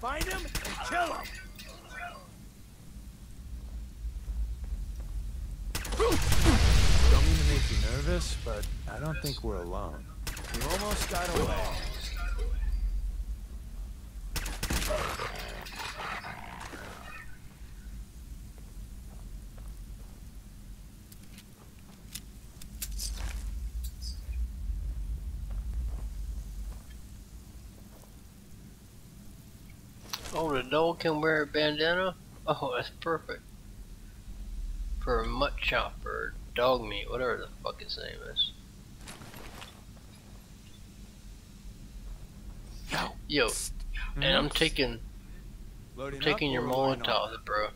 Find him and kill him. Don't mean to make you nervous, but I don't think we're alone. You almost got away. Oh, the dog can wear a bandana? Oh, that's perfect. For a mutt chop or Dogmeat, whatever the fuck his name is. Yo, and I'm taking Loading taking your or Molotov, bro.